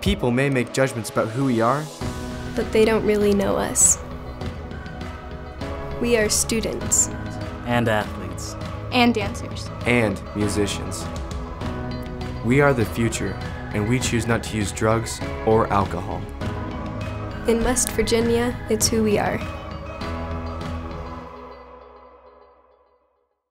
People may make judgments about who we are, but they don't really know us. We are students. And athletes. And dancers. and musicians. We are the future, and we choose not to use drugs or alcohol. In West Virginia, it's who we are.